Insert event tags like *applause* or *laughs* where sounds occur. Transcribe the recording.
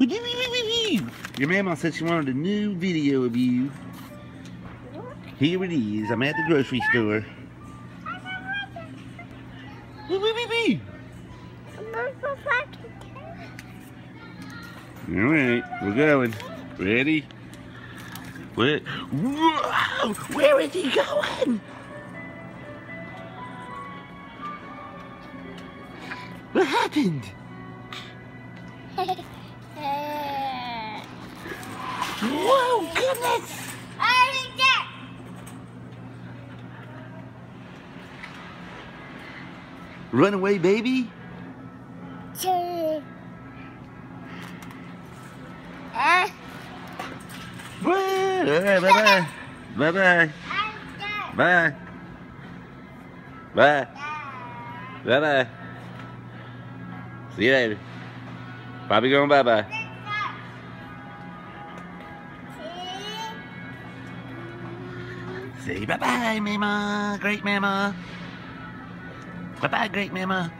Your mama said she wanted a new video of you. Here it is. I'm at the grocery store. Alright, we're going. Ready? Where? Whoa! Where is he going? What happened? *laughs* Whoa, goodness! Runaway baby? Bye bye bye. Bye bye. Bye. Bye. Bye bye. Bye. See you later. Bobby going bye bye. Say bye bye, Mama. Great Mama. Bye bye, Great Mama.